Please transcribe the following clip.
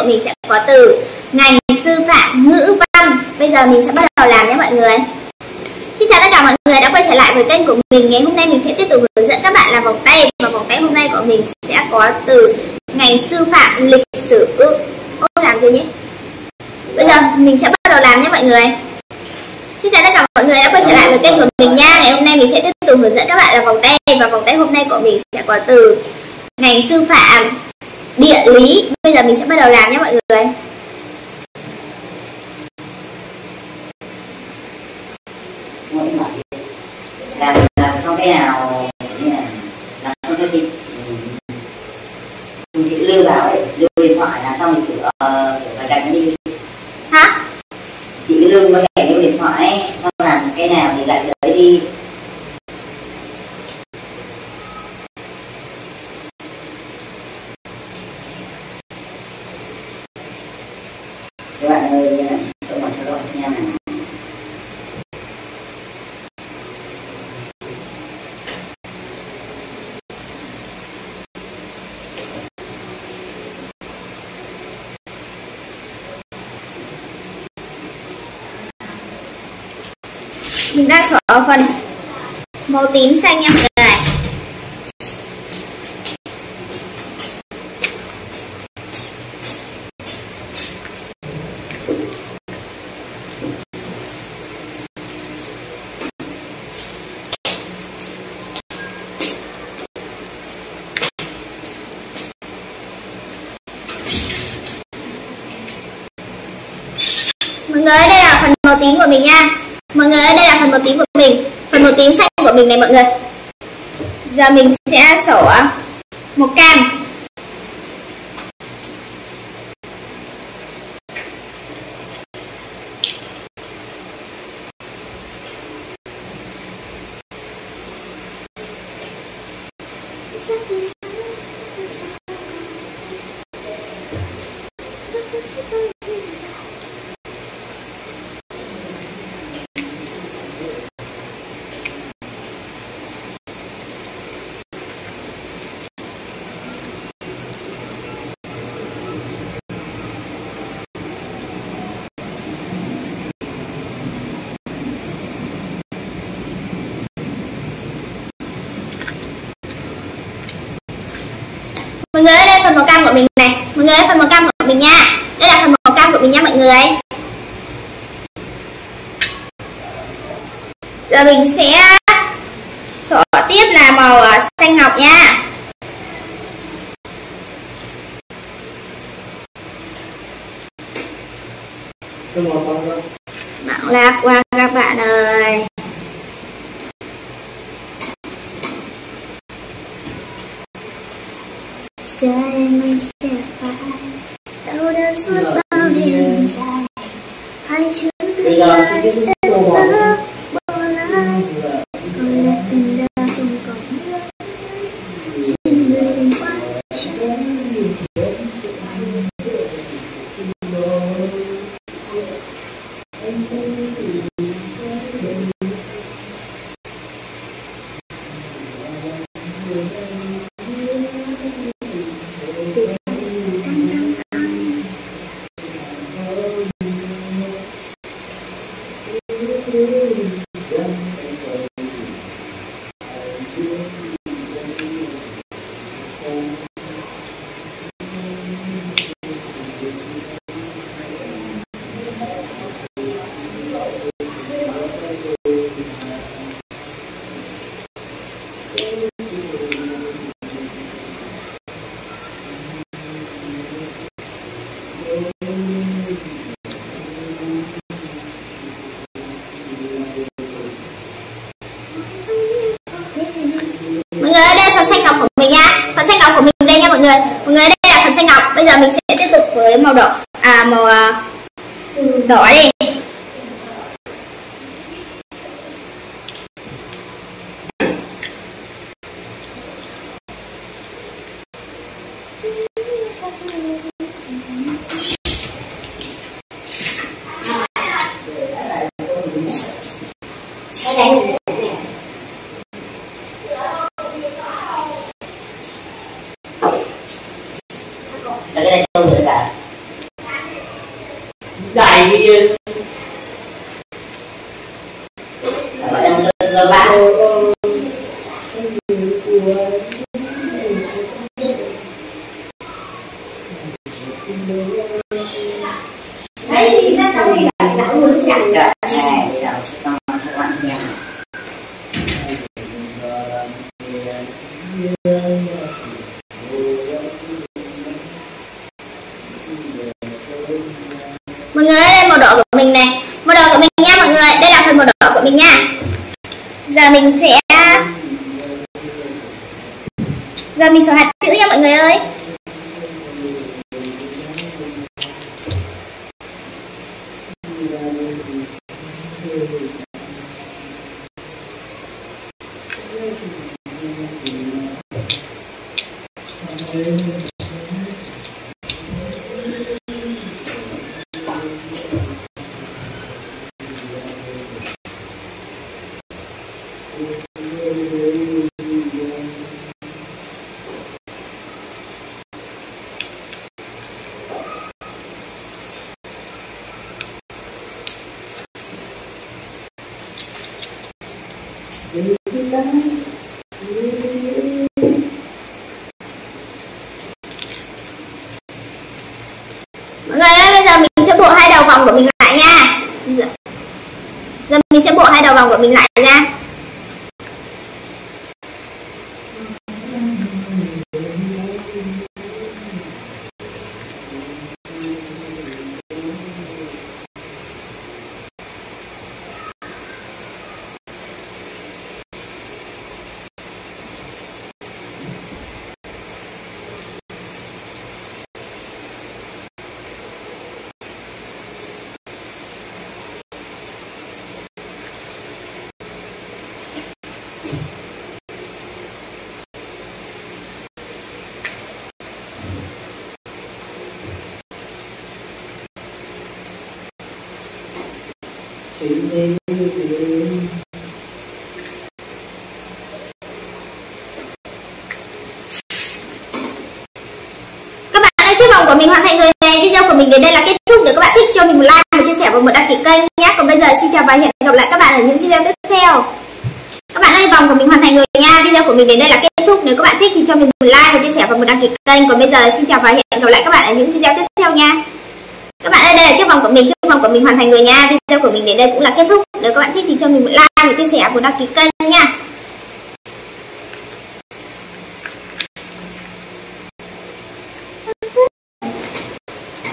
của mình sẽ có từ ngành sư phạm ngữ văn. Bây giờ mình sẽ bắt đầu làm nhé mọi người. Xin chào tất cả mọi người đã quay trở lại với kênh của mình. Ngày hôm nay mình sẽ tiếp tục hướng dẫn các bạn làm vòng tay. Và vòng tay hôm nay của mình sẽ có từ ngành sư phạm lịch sử. Ừ, Ô làm chưa nhỉ? Bây giờ mình sẽ bắt đầu làm nhé mọi người. Xin chào tất cả mọi người đã quay trở lại với kênh của mình nha. Ngày hôm nay mình sẽ tiếp tục hướng dẫn các bạn làm vòng tay. Và vòng tay hôm nay của mình sẽ có từ ngành sư phạm địa lý. Bây giờ mình sẽ bắt đầu làm nhé mọi người. Làm làm xong cái nào làm xong cho chị chị lưu vào ấy lưu điện thoại là xong thì sửa phải gạch đi. Hả? Chị lưu với cái lưu điện thoại ấy, xong làm cái nào thì gạch đấy đi các bạn ơi tôi muốn cho các bạn xem này mình đang xóa ở phần màu tím xanh nha mọi người ơi, đây là phần màu tím của mình nha. Mọi người đây là phần màu tím của mình. Phần màu tím xanh của mình này, mọi người. Giờ mình sẽ sổ à, một cam. mọi người đây phần màu cam của mình này. Mọi người phần màu cam của mình nha. Đây là phần màu cam của mình nha mọi người. Giờ mình sẽ xỏ tiếp là màu à, xanh ngọc nha. Mạng lạc qua các bạn ơi. Phải Hai, cuk, terima. Với màu đỏ. À màu à, đỏ đi. Chạy đi gọi là rồi bạn thấy thì ra đâu đi lại lão hướng chẳng trời này bây giờ con các bạn xem mọi người ơi, đây màu đỏ của mình này. Màu đỏ của mình nha mọi người. Đây là phần màu đỏ của mình nha. Giờ mình sẽ giờ mình sẽ hạt chữ nha mọi người ơi. Mọi người ơi bây giờ mình sẽ bộ hai đầu vòng của mình lại nha. Dạ. Giờ, mình sẽ bộ hai đầu vòng của mình lại ra các bạn ơi chiếc vòng của mình hoàn thành rồi này. Video của mình đến đây là kết thúc. Nếu các bạn thích, cho mình một like một chia sẻ và một đăng ký kênh nhé. Còn bây giờ, xin chào và hẹn gặp lại các bạn ở những video tiếp theo. Các bạn ơi, vòng của mình hoàn thành rồi nha. Video của mình đến đây là kết thúc. Nếu các bạn thích thì cho mình một like và chia sẻ và một đăng ký kênh. Còn bây giờ, xin chào và hẹn gặp lại các bạn ở những video tiếp theo nha đây đây là chiếc vòng của mình, chiếc vòng của mình hoàn thành rồi nha. Video của mình đến đây cũng là kết thúc. Nếu các bạn thích thì cho mình một like, một chia sẻ, một đăng ký kênh nha.